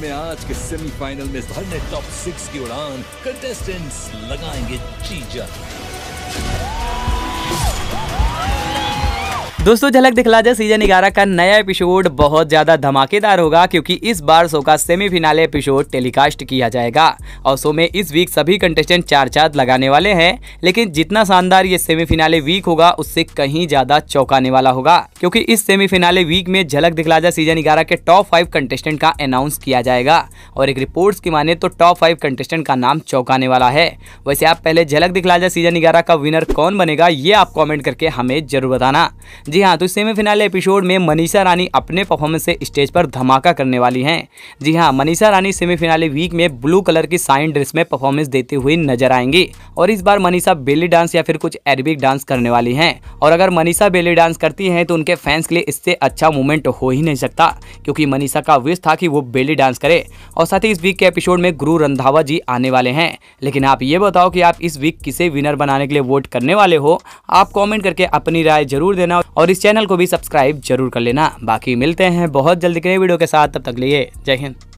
में आज के सेमीफाइनल में भरने टॉप सिक्स की उड़ान कंटेस्टेंट्स लगाएँगे चीजा दोस्तों, झलक दिखला जा सीज़न ग्यारह का नया एपिसोड बहुत ज़्यादा धमाकेदार होगा क्योंकि इस बार शो का सेमीफिनाले एपिसोड टेलीकास्ट किया जाएगा। और शो में इस वीक सभी कंटेस्टेंट चार चार लगाने वाले हैं, लेकिन जितना शानदार ये सेमीफिनाले वीक होगा, उससे कहीं ज़्यादा चौंकाने वाला होगा। क्योंकि इस सेमीफिनाले वीक में झलक दिखला जा सीज़न ग्यारह के टॉप फाइव कंटेस्टेंट का अनाउंस किया जाएगा। और एक रिपोर्ट्स की माने तो टॉप फाइव कंटेस्टेंट का नाम चौंकाने वाला है। वैसे आप पहले झलक दिखला जा सीज़न ग्यारह का विनर कौन बनेगा, ये आप कॉमेंट करके हमें ज़रूर बताना। जी हाँ तो सेमीफिनाल एपिसोड में मनीषा रानी अपने परफॉर्मेंस से स्टेज पर धमाका करने वाली हैं। जी हाँ मनीषा रानी सेमीफिनाले वीक में ब्लू कलर की साइन ड्रेस में परफॉर्मेंस देते हुए नज़र आएँगी। और इस बार मनीषा बेली डांस या फिर कुछ एरबिक डांस करने वाली हैं। और अगर मनीषा बेली डांस करती हैं तो उनके फैंस के लिए इससे अच्छा मूवमेंट हो ही नहीं सकता, क्योंकि मनीषा का विश था कि वो बेली डांस करे। और साथ ही इस वीक के एपिसोड में गुरु रंधावा जी आने वाले हैं। लेकिन आप ये बताओ कि आप इस वीक किसे विनर बनाने के लिए वोट करने वाले हो? आप कॉमेंट करके अपनी राय ज़रूर देना। और इस चैनल को भी सब्सक्राइब ज़रूर कर लेना। बाकी मिलते हैं बहुत जल्दी के वीडियो के साथ। तब तक लिए जय हिंद।